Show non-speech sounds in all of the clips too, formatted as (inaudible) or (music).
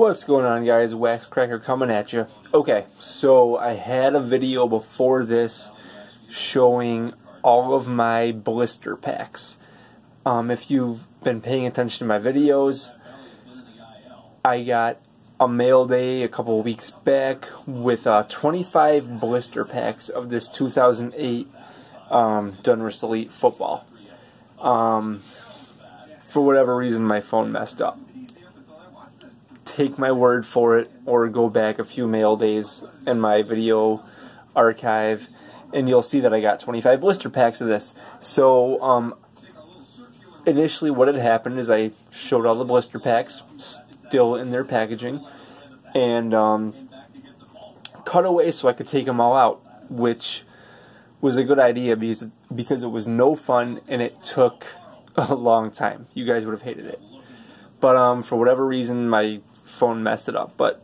What's going on guys, Wax Cracker coming at you. Okay, so I had a video before this showing all of my blister packs. Um, if you've been paying attention to my videos, I got a mail day a couple weeks back with uh, 25 blister packs of this 2008 um, Donruss Elite football. Um, for whatever reason, my phone messed up take my word for it or go back a few mail days in my video archive and you'll see that I got 25 blister packs of this. So, um, initially what had happened is I showed all the blister packs still in their packaging and um, cut away so I could take them all out, which was a good idea because because it was no fun and it took (laughs) a long time. You guys would have hated it. But um, for whatever reason, my phone messed it up. But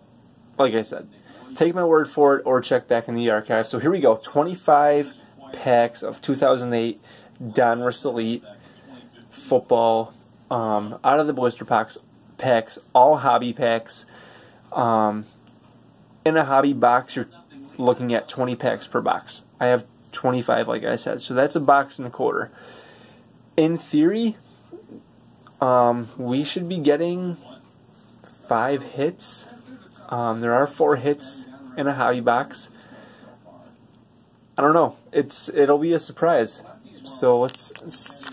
like I said, take my word for it or check back in the archive. So here we go 25 packs of 2008 Donruss Elite football um, out of the blister packs, packs, all hobby packs. Um, in a hobby box, you're looking at 20 packs per box. I have 25, like I said, so that's a box and a quarter. In theory, um, we should be getting five hits. Um, there are four hits in a hobby box. I don't know. It's it'll be a surprise. So let's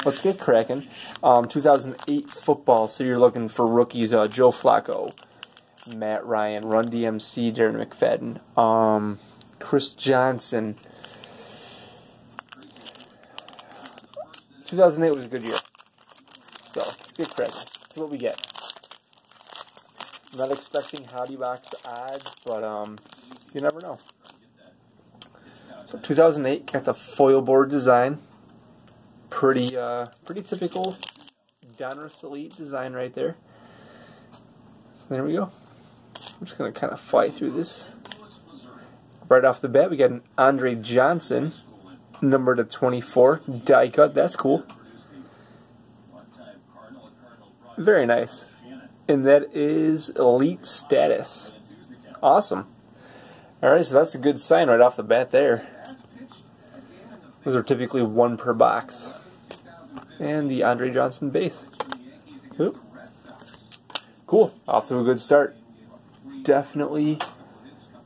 let's get cracking. Um, 2008 football. So you're looking for rookies: uh, Joe Flacco, Matt Ryan, Run DMC, Darren McFadden, um, Chris Johnson. 2008 was a good year. So let's get cracking. See what we get. I'm not expecting Hobby Box odds, but um, you never know. So 2008 got the foil board design. Pretty, uh, pretty typical Donruss Elite design right there. So there we go. I'm just going to kind of fly through this. Right off the bat, we got an Andre Johnson, number to 24, die cut. That's cool. Very nice and that is elite status. Awesome. Alright, so that's a good sign right off the bat there. Those are typically one per box. And the Andre Johnson base. Cool. Off to a good start. Definitely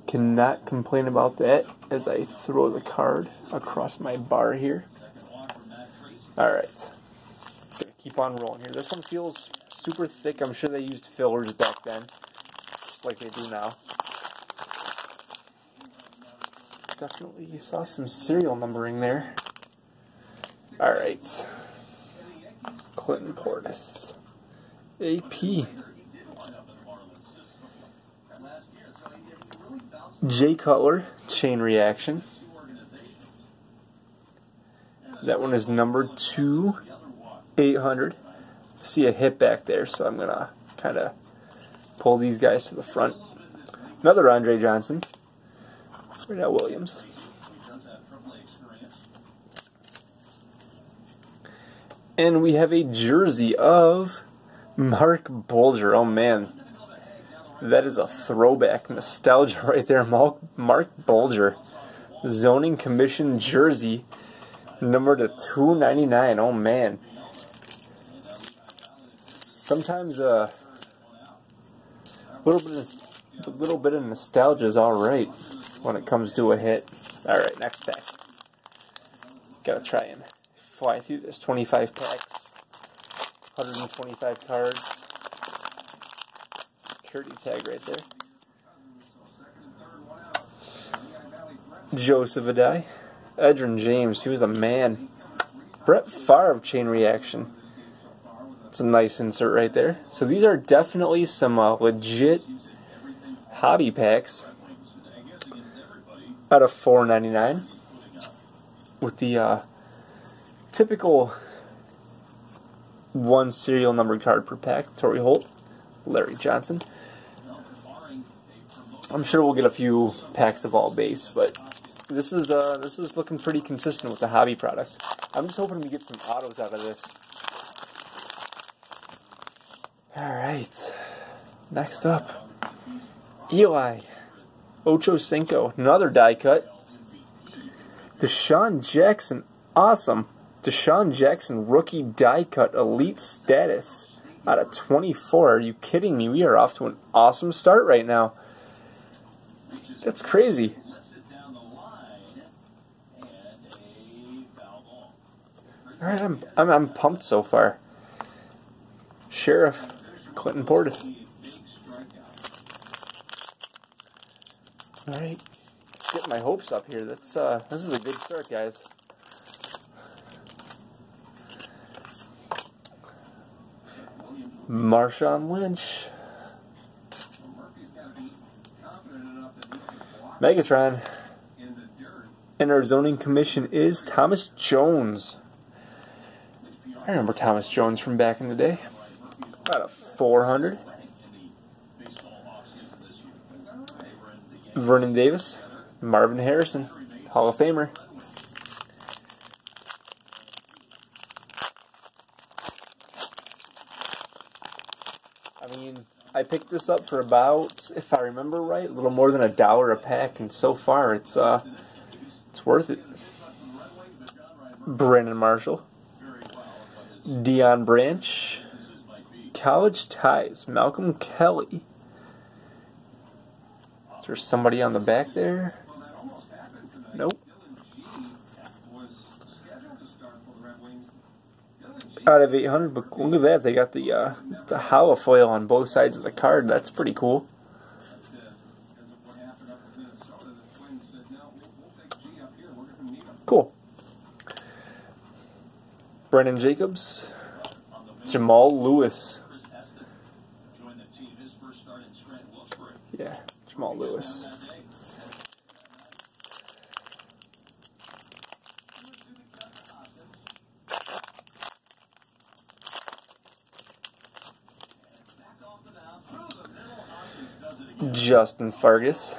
cannot complain about that as I throw the card across my bar here. Alright. Keep on rolling here. This one feels super thick. I'm sure they used fillers back then, just like they do now. Definitely you saw some serial numbering there. Alright. Clinton Portis. AP. Jay Cutler, Chain Reaction. That one is number two, 800 see a hit back there, so I'm going to kind of pull these guys to the front. Another Andre Johnson. now Williams. And we have a jersey of Marc Bulger. Oh man, that is a throwback nostalgia (laughs) right there. Mark, Marc Bulger, zoning commission jersey, number to 299. Oh man, sometimes uh, a little bit of a little bit of nostalgia is all right when it comes to a hit. All right, next pack. Gotta try and fly through this 25 packs, 125 cards. Security tag right there. Joseph Addai, Edgerrin James, he was a man. Brett Favre chain reaction. It's a nice insert right there. So these are definitely some uh, legit hobby packs out of $4.99 with the uh, typical one serial numbered card per pack. Torry Holt, Larry Johnson. I'm sure we'll get a few packs of all base, but this is uh, this is looking pretty consistent with the hobby product. I'm just hoping we get some autos out of this. All right. Next up, Eli. Ocho Cinco. Another die cut. DeSean Jackson. Awesome. DeSean Jackson rookie die cut elite status out of 24. Are you kidding me? We are off to an awesome start right now. That's crazy. All right, I'm, I'm, I'm pumped so far. Sheriff Clinton Portis. All right, let's get my hopes up here. That's uh, this is a good start, guys. Marshawn Lynch. Megatron. And our zoning commission is Thomas Jones. I remember Thomas Jones from back in the day. A 400. Vernon Davis. Marvin Harrison. Hall of Famer. I mean, I picked this up for about, if I remember right, a little more than a dollar a pack, and so far it's uh, it's worth it. Brandon Marshall, Deion Branch, College Ties, Malcolm Kelly. Is there somebody on the back there? Nope. out of 800, but look at that. They got the uh, the holofoil on both sides of the card. That's pretty cool. Cool. Brandon Jacobs, Jamal Lewis. Jamal Lewis. Justin Fargas,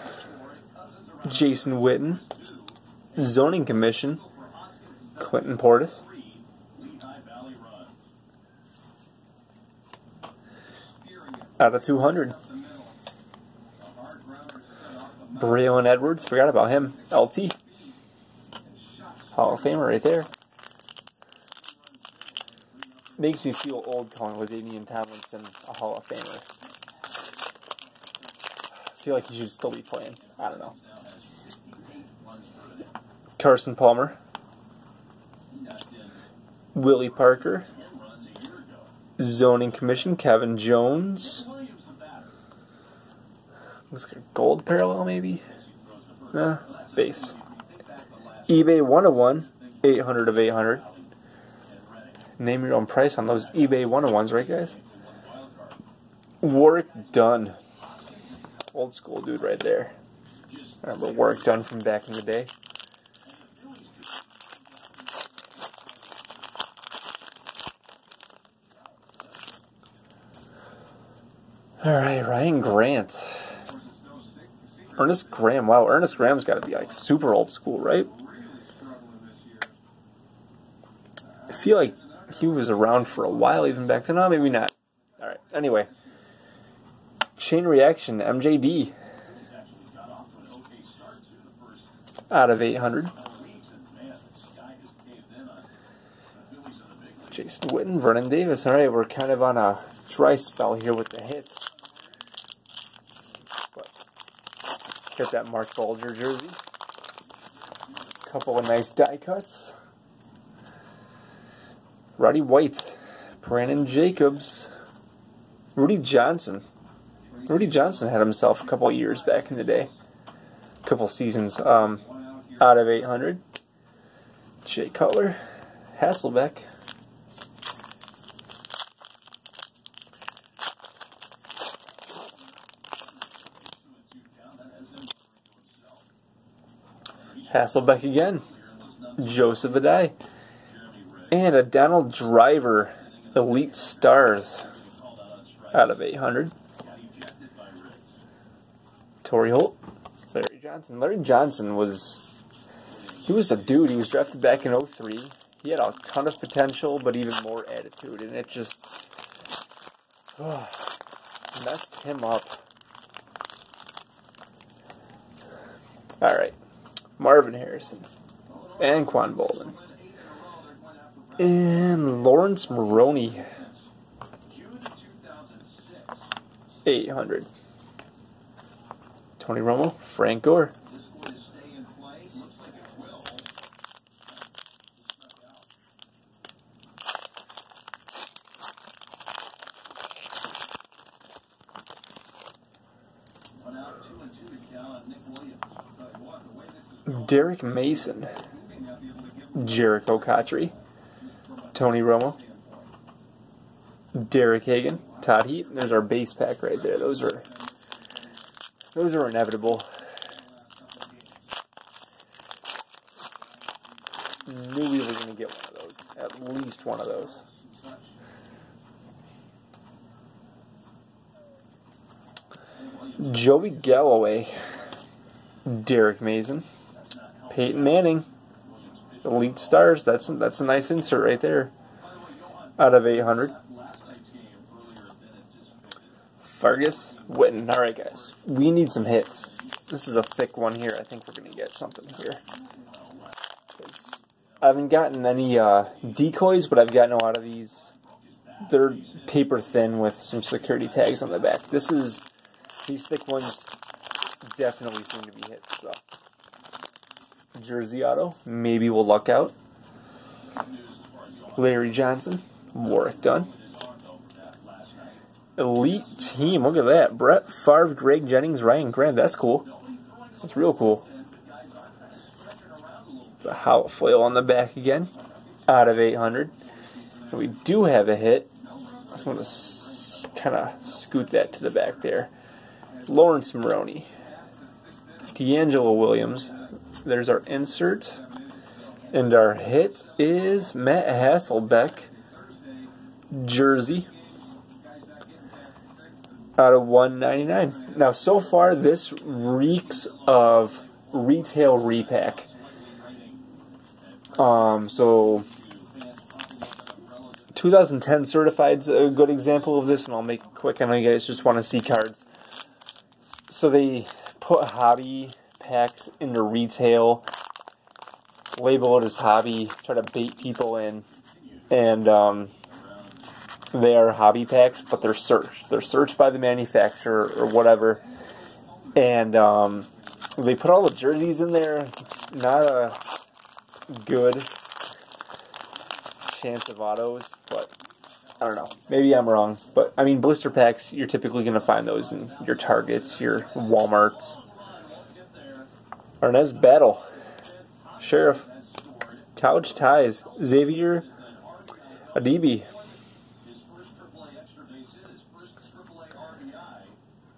Jason Witten, Zoning Commission, Clinton Portis. Out of 200. Braylon Edwards, forgot about him. LT. Hall of Famer right there. Makes me feel old calling LaDainian Tomlinson a Hall of Famer I feel like he should still be playing. I don't know. Carson Palmer. Willie Parker. Zoning Commission, Kevin Jones. Looks like a gold parallel, maybe? Nah, base. eBay 101, 800 of 800. Name your own price on those eBay 101s, right, guys? Warrick Dunn old school dude right there. I remember Warrick Dunn from back in the day. All right, Ryan Grant. Ernest Graham. Wow, Ernest Graham's got to be like super old school, right? I feel like he was around for a while even back then. No, maybe not. All right. Anyway, Chain Reaction, MJD. Out of 800. Jason Witten, Vernon Davis. All right, we're kind of on a dry spell here with the hits. But get that Marc Bulger jersey. Couple of nice die cuts. Roddy White, Brandon Jacobs, Rudi Johnson. Rudi Johnson had himself a couple years back in the day, a couple seasons um, out of 800. Jay Cutler, Hasselbeck. Hasselbeck again. Joseph Addai. And a Donald Driver Elite Stars out of 800. Torry Holt, Larry Johnson. Larry Johnson was he was the dude. He was drafted back in 03. He had a ton of potential, but even more attitude, and it just oh, messed him up. All right. Marvin Harrison. Anquan Boldin. And Laurence Maroney. 800. Tony Romo, Frank Gore. Derrick Mason, Jerricho Cotchery, Tony Romo, Derek Hagan, Todd Heap. There's our base pack right there. Those are those are inevitable. Knew we were going to get one of those. At least one of those. Joey Galloway, Derrick Mason, Peyton Manning, Elite Stars. That's that's a nice insert right there. Out of 800. Fargas Witten. All right, guys, we need some hits. This is a thick one here. I think we're gonna get something here. I haven't gotten any uh, decoys, but I've gotten a lot of these. They're paper thin with some security tags on the back. This is these thick ones definitely seem to be hits. So jersey auto, maybe we'll luck out. Larry Johnson, Warrick Dunn. Elite team, look at that. Brett Favre, Greg Jennings, Ryan Grant. That's cool. That's real cool. The holofoil on the back again, out of 800. And we do have a hit. I'm going to kind of scoot that to the back there. Laurence Maroney, DeAngelo Williams. There's our insert. And our hit is Matt Hasselbeck, jersey, out of 199. Now, so far, this reeks of retail repack. Um, so 2010 certified's a good example of this, and I'll make it quick. I know you guys just want to see cards. So they put hobby packs into retail, label it as hobby, try to bait people in, and um, they are hobby packs, but they're searched. They're searched by the manufacturer or whatever, and um, they put all the jerseys in there. Not a good chance of autos, but I don't know. Maybe I'm wrong, but I mean blister packs. You're typically going to find those in your Targets, your WalMarts. Arnaz Battle, Sheriff, Couch Ties, Xavier Adibi.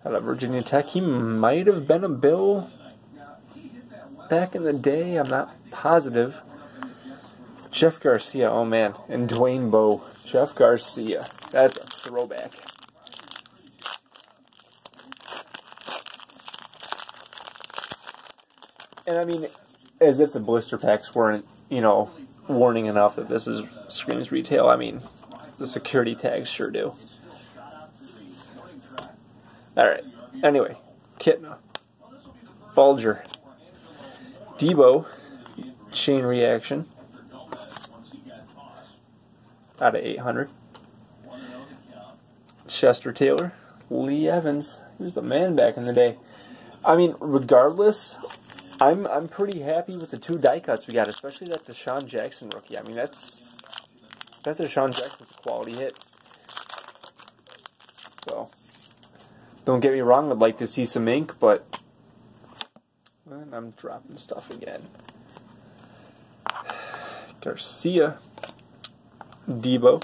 Out of Virginia Tech, he might have been a Bill back in the day. I'm not positive. Jeff Garcia, oh man, and Dwayne Bowe. Jeff Garcia, that's a throwback. And I mean, as if the blister packs weren't, you know, warning enough that this is screams retail. I mean, the security tags sure do. All right. Anyway, Kitna, Bulger, Debo, chain reaction out of 800. Chester Taylor, Lee Evans, he was the man back in the day. I mean, regardless, I'm I'm pretty happy with the two die cuts we got, especially that DeSean Jackson rookie. I mean, that's that DeSean Jackson's a quality hit. So, don't get me wrong, I'd like to see some ink, but I'm dropping stuff again. Garcia, Debo,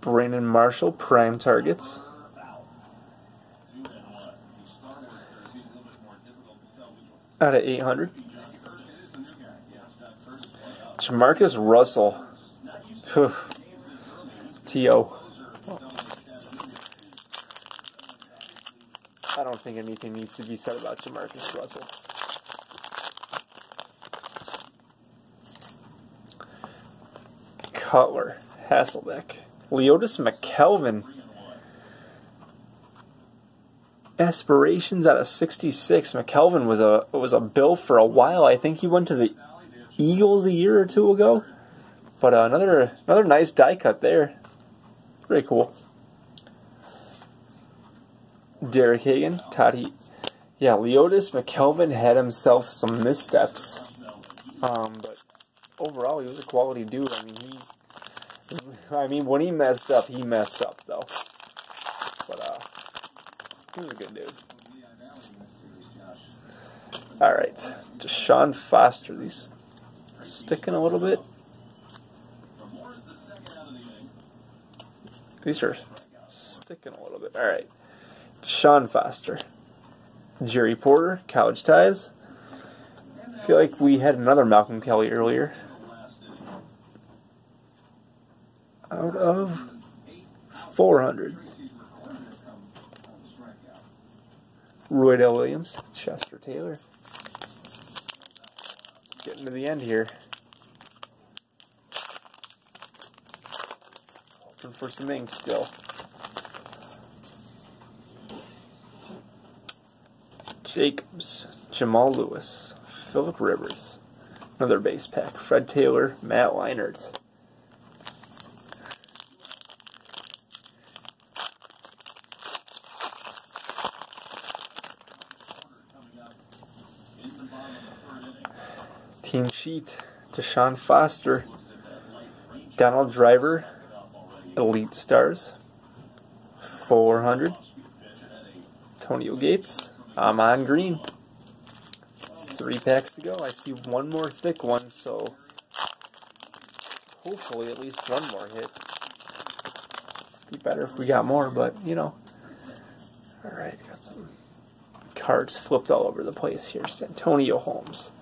Brandon Marshall, prime targets. Out of 800. Jamarcus Russell. T.O. I don't think anything needs to be said about Jamarcus Russell. Cutler, Hasselbeck, Leodis McKelvin. Aspirations out of 66. McKelvin was a was a bill for a while. I think he went to the Eagles a year or two ago. But uh, another another nice die cut there. Very cool. Derek Hagan, Todd Yeah, Leodis McKelvin had himself some missteps. Um, but overall, he was a quality dude. I mean, he. I mean, when he messed up, he messed up though. Uh, a good dude. All right, Deshaun Foster. These sticking a little bit. These are sticking a little bit. All right. Sean Foster. Jerry Porter, college ties. I feel like we had another Malcolm Kelly earlier. Out of 400. Roydell Williams, Chester Taylor. Getting to the end here. Hoping for some ink still. Jacobs, Jamal Lewis, Philip Rivers, another base pack, Fred Taylor, Matt Leinart. Sheet, Deshaun Foster, Donald Driver, Elite Stars, 400, Antonio Gates, Ahman Green. Three packs to go. I see one more thick one, so hopefully at least one more hit. Be better if we got more, but you know. Alright, got some cards flipped all over the place here. Santonio Holmes.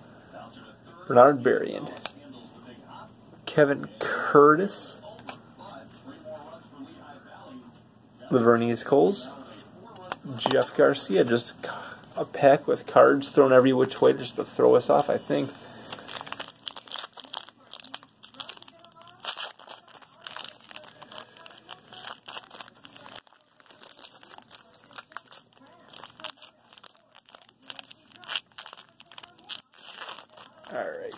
Bernard Berrian, Kevin Curtis, Laveranues Coles, Jeff Garcia, just a pack with cards thrown every which way just to throw us off, I think. Alright.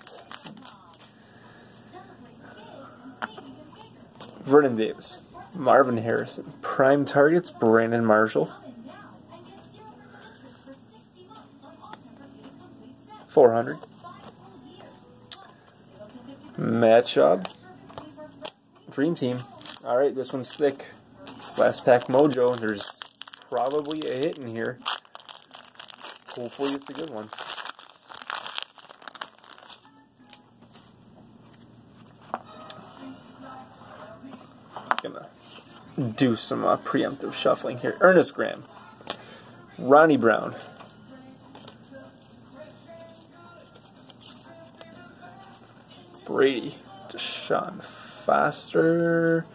Vernon Davis, Marvin Harrison, Prime Targets, Brandon Marshall. 400. Matchup. Dream Team. Alright, this one's thick. Last pack mojo. There's probably a hit in here. Hopefully it's a good one. Do some uh, preemptive shuffling here. Ernest Graham, Ronnie Brown, Brady, Deshaun Foster.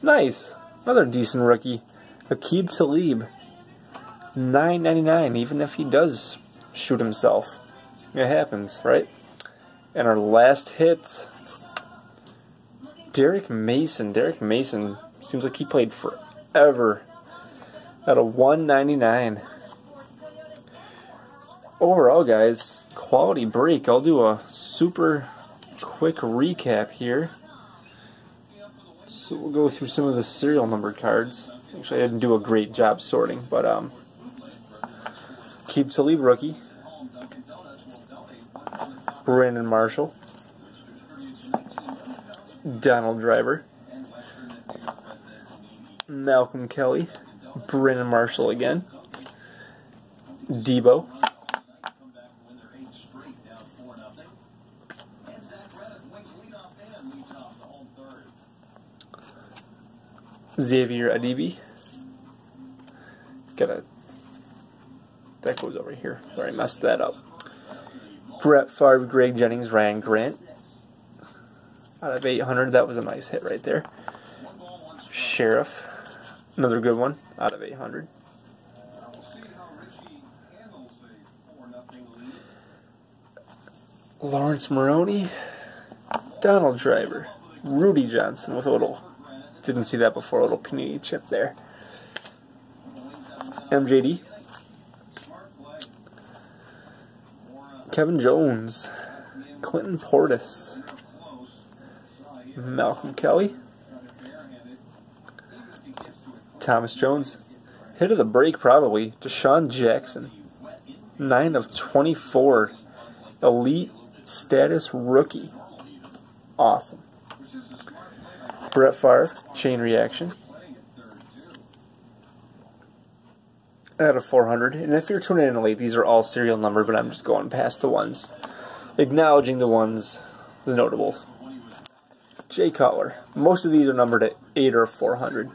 Nice. Another decent rookie. Aqib Talib. 9.99. Even if he does shoot himself. It happens, right? And our last hit Derrick Mason. Derrick Mason seems like he played forever. At a 199. Overall, guys, quality break. I'll do a super quick recap here. So we'll go through some of the serial number cards. Actually, I didn't do a great job sorting, but um, Aqib Talib rookie. Brandon Marshall. Donald Driver, Malcolm Kelly, Brandon Marshall again, Debo, Xavier Adibi. Gotta. That goes over here. Sorry, I messed that up. Brett Favre, Greg Jennings, Ryan Grant out of 800. That was a nice hit right there. Sheriff, Another good one out of 800. Laurence Maroney, Donald Driver, Rudi Johnson with a little, didn't see that before, a little penny chip there. MJD. Kevin Jones, Clinton Portis, Malcolm Kelly. Thomas Jones. Hit of the break, probably. DeSean Jackson. 9 of 24. Elite status rookie. Awesome. Brett Favre, chain reaction. Out of 400. And if you're tuning in late, these are all serial number, but I'm just going past the ones. Acknowledging the ones, the notables. Jay Cutler. Most of these are numbered at 8 or 400.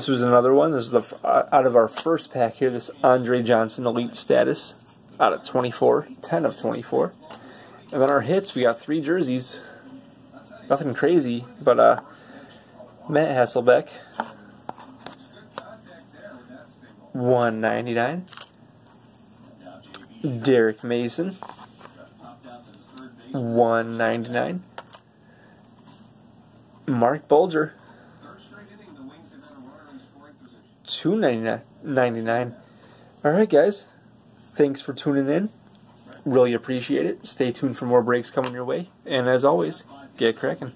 This was another one. This is the uh, out of our first pack here. This Andre Johnson Elite Status out of 24, 10 of 24. And then our hits, we got three jerseys. Nothing crazy, but uh, Matt Hasselbeck, 199. Derrick Mason, 199. Marc Bulger, two ninety nine. All right, guys. Thanks for tuning in. Really appreciate it. Stay tuned for more breaks coming your way. And as always, get cracking.